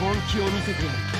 本気を見せてやる。